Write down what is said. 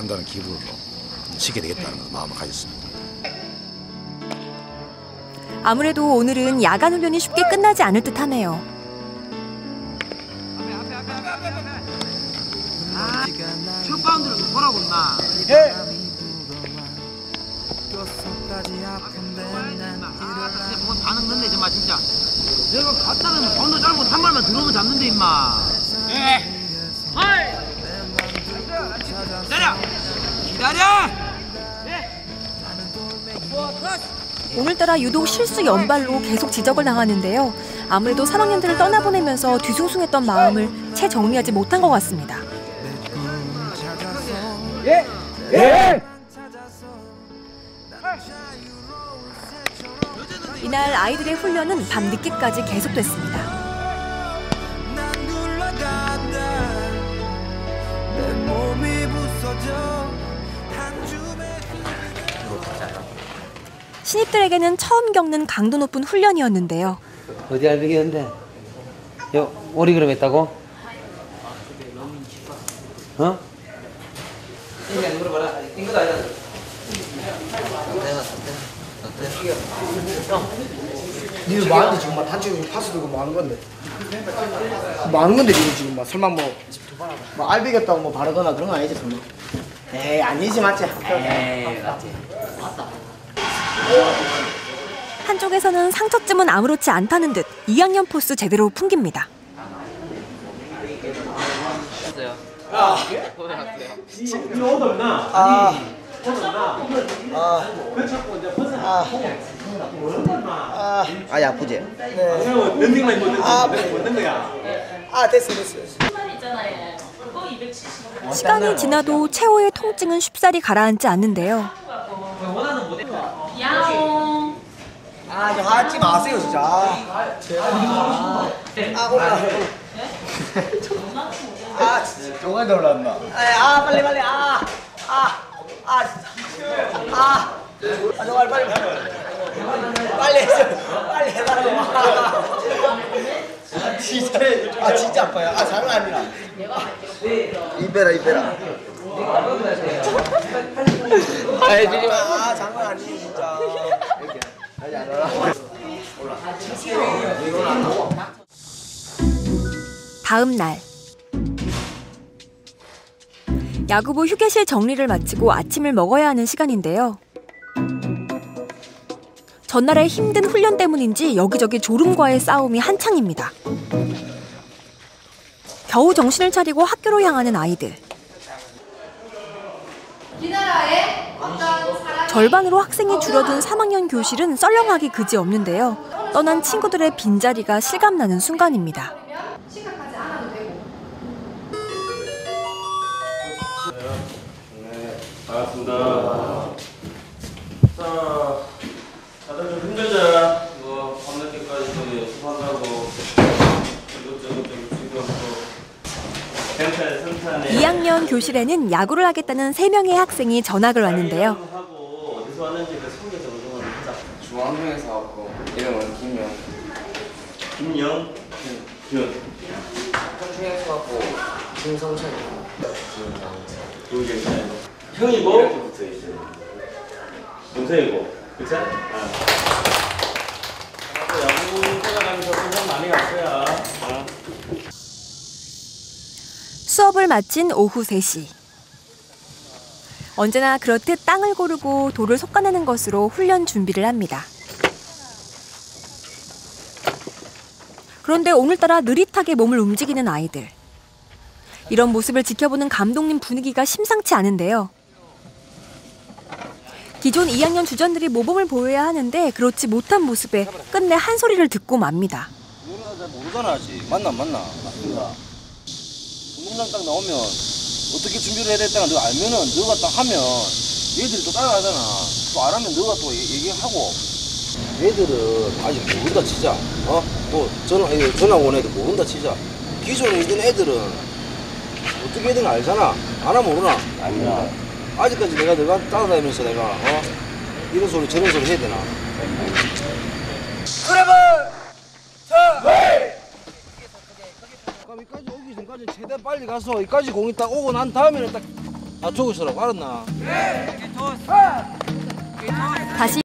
한다는 기분으로 지게 되겠다는 마음을 가졌습니다. 아무래도 오늘은 야간 훈련이 쉽게 끝나지 않을 듯하네요. 첫 바운드를 보라고 임마 아 진짜 뭐 반응 넣네 정말 진짜. 내가 갔다 놓으면 번호 짧고 한 발만 들어오면 잡는데 임마. 예 기다려 오늘따라 유독 실수 연발로 계속 지적을 당하는데요. 아무래도 3학년들을 떠나보내면서 뒤숭숭했던 마음을 채 정리하지 못한 것 같습니다. 이날 아이들의 훈련은 밤 늦게까지 계속됐습니다. 신입들에게는 처음 겪는 강도 높은 훈련이었는데요. 어디 알배기였는데? 요 오리 그럼 했다고? 어? 니들 뭐 하는데 지금 막 단체 파스 들고 뭐 하는 건데 뭐 하는 건데 니들 지금 막 설마 뭐, 뭐 알비겠다고 뭐 바르거나 그런 거 아니지 설마 에이 아니지 맞지 에이, 맞지. 한쪽에서는 상처쯤은 아무렇지 않다는 듯 2학년 포스 제대로 풍깁니다. 아 야쁘지? 네 아, 아 됐어 됐어 됐어 시간이 지나도 채호의 통증은 쉽사리 가라앉지 않는데요. 아 이거 하지 마세요 진짜. 아 아 올라 아 진짜. 정말 놀랐나? 아 빨리 빨리. 아아아 아, 진짜 아, 아 정말 빨리. 빨리 해줘. 빨리 해달라고. 아 진짜. 아 진짜 아파요 아 장난 아니라 이빼라 이빼라 아 해주지 마 아 아니에요 진짜 다음 날 야구부 휴게실 정리를 마치고 아침을 먹어야 하는 시간인데요. 전날의 힘든 훈련 때문인지 여기저기 졸음과의 싸움이 한창입니다. 겨우 정신을 차리고 학교로 향하는 아이들. 절반으로 학생이 줄어든 3학년 교실은 썰렁하기 그지없는데요. 떠난 친구들의 빈자리가 실감나는 순간입니다. 반갑습니다. 자, 다들 좀 힘들자. 뭐 밤늦게까지 또 연습한다고 이것저것 좀 지금 또 생산에 2학년 교실에는 야구를 하겠다는 3명의 학생이 전학을 왔는데요. 왔는지 그 소개 정도만 하자. 중앙동에서 왔고 이름은 김영 김영, 규현, 평충에서 왔고 김성천 김경찬. 형이고 이렇게 붙어 있어요. 동생이고, 그쵸? 아. 또 야구 찾아가면서 고생 많이 갈 거야. 어? 수업을 마친 오후 3시. 언제나 그렇듯 땅을 고르고 돌을 솎아내는 것으로 훈련 준비를 합니다. 그런데 오늘따라 느릿하게 몸을 움직이는 아이들. 이런 모습을 지켜보는 감독님 분위기가 심상치 않은데요. 기존 2학년 주전들이 모범을 보여야 하는데 그렇지 못한 모습에 끝내 한 소리를 듣고 맙니다. 모르잖아 아직 맞나 안 맞나 맞습니다 운동장 딱 나오면 어떻게 준비를 해야 될까 너 알면은 너가 딱 하면 얘들이 또 따라가잖아. 또 안 하면 너가 또 얘- 얘기하고. 애들은 아직 모른다 치자. 어? 또 전화, 에, 전화 온 애들 모른다 치자. 기존에 있는 애들은 어떻게 해야 되나 알잖아. 알아 모르나? 아니야. 아직까지 내가 너가 따라다니면서 내가 어? 이런 소리 저런 소리 해야 되나? 그 여기까지 오기 전까지 최대한 빨리 가서 여기까지 공이 딱 오고 난 다음에는 딱 아, 저기서라고 알았나? 네! 다시